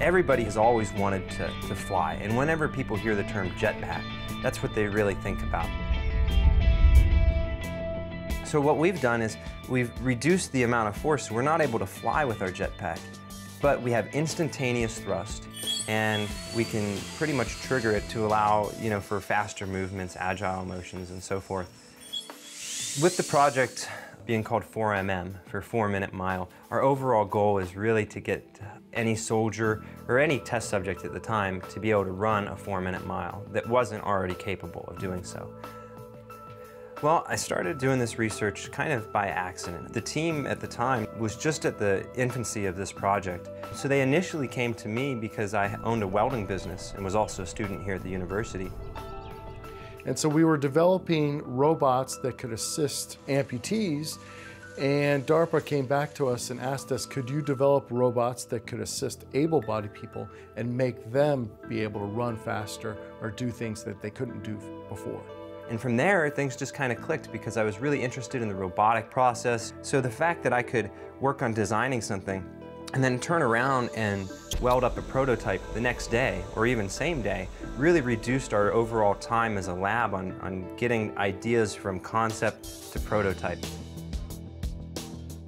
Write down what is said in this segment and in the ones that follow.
Everybody has always wanted to, to fly, and whenever people hear the term jetpack, that's what they really think about. So what we've done is we've reduced the amount of force. We're not able to fly with our jetpack, but we have instantaneous thrust, and we can pretty much trigger it to allow, you know, for faster movements, agile motions, and so forth. With the project being called 4MM for 4 minute mile, our overall goal is really to get any soldier or any test subject at the time to be able to run a 4 minute mile that wasn't already capable of doing so. Well, I started doing this research kind of by accident. The team at the time was just at the infancy of this project. So they initially came to me because I owned a welding business and was also a student here at the university. And so we were developing robots that could assist amputees and DARPA came back to us and asked us, could you develop robots that could assist able-bodied people and make them be able to run faster or do things that they couldn't do before? And from there, things just kind of clicked because I was really interested in the robotic process. So the fact that I could work on designing something and then turn around and weld up a prototype the next day or even same day really reduced our overall time as a lab on, on getting ideas from concept to prototype.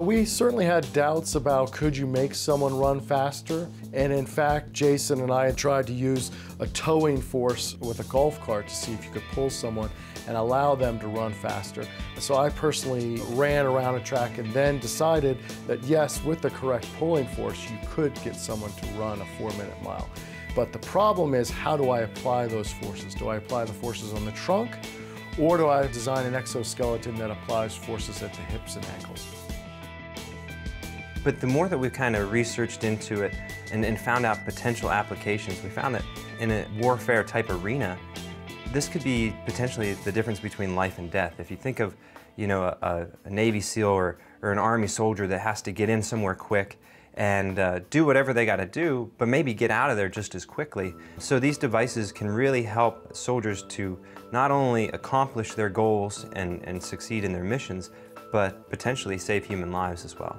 We certainly had doubts about could you make someone run faster, and in fact, Jason and I had tried to use a towing force with a golf cart to see if you could pull someone and allow them to run faster. So I personally ran around a track and then decided that yes, with the correct pulling force, you could get someone to run a four minute mile. But the problem is, how do I apply those forces? Do I apply the forces on the trunk, or do I design an exoskeleton that applies forces at the hips and ankles? But the more that we've kind of researched into it and, and, found out potential applications, we found that in a warfare type arena, this could be potentially the difference between life and death. If you think of, you know, a, a Navy SEAL or, or an Army soldier that has to get in somewhere quick and uh, do whatever they got to do, but maybe get out of there just as quickly. So these devices can really help soldiers to not only accomplish their goals and, and succeed in their missions, but potentially save human lives as well.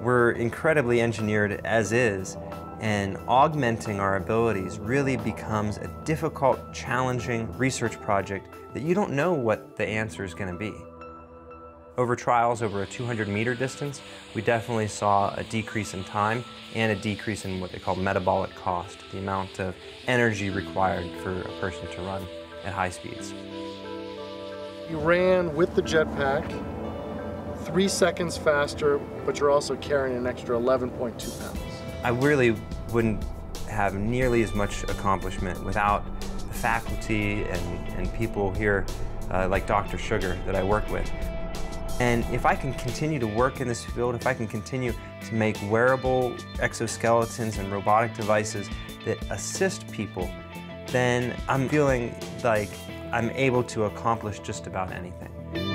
We're incredibly engineered as is, and augmenting our abilities really becomes a difficult, challenging research project that you don't know what the answer is going to be. Over trials over a 200 meter distance, we definitely saw a decrease in time and a decrease in what they call metabolic cost, the amount of energy required for a person to run at high speeds. You ran with the jetpack, three seconds faster, but you're also carrying an extra 11.2 pounds. I really wouldn't have nearly as much accomplishment without the faculty and, and people here uh, like Dr. Sugar that I work with. And if I can continue to work in this field, if I can continue to make wearable exoskeletons and robotic devices that assist people, then I'm feeling like I'm able to accomplish just about anything.